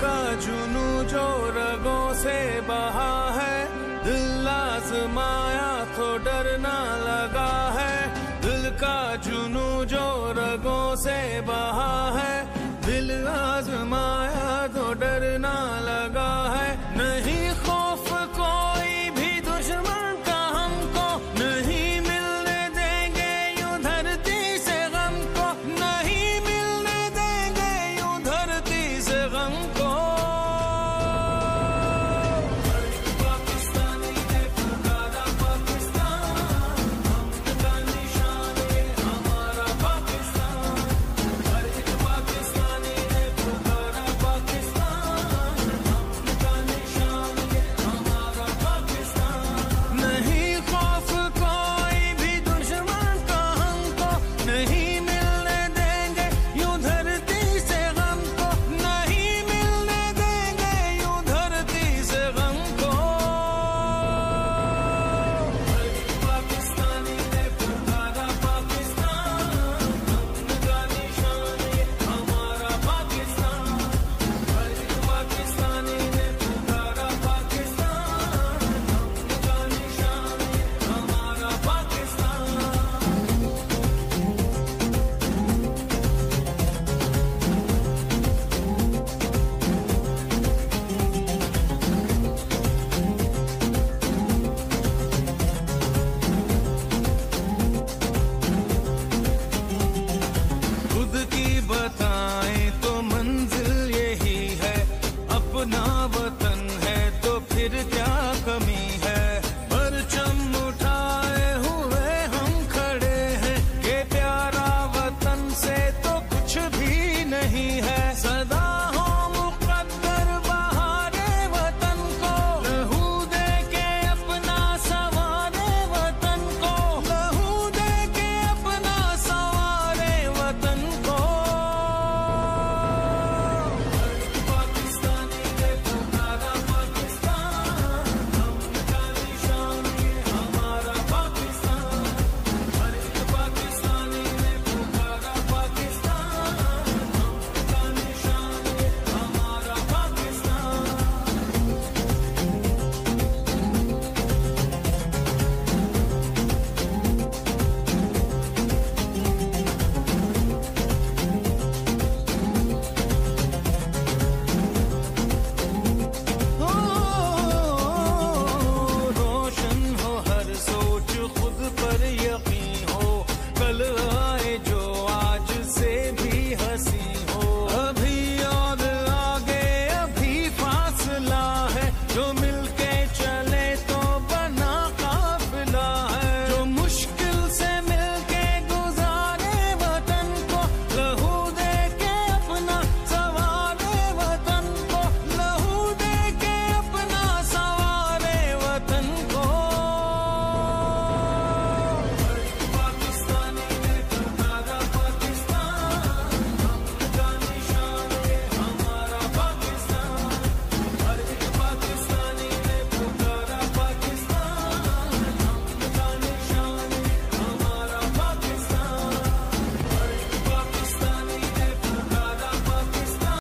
का जुनू जो रगों से बहा है। दिल माया तो डरना लगा है। दिल का जुनू जो रगों से बहा है। दिल लाजमाया साथ तो मंजिल यही है। अपना वतन है तो फिर क्या कमी है? परचम उठाए हुए हम खड़े हैं के प्यारा वतन से तो कुछ भी नहीं है।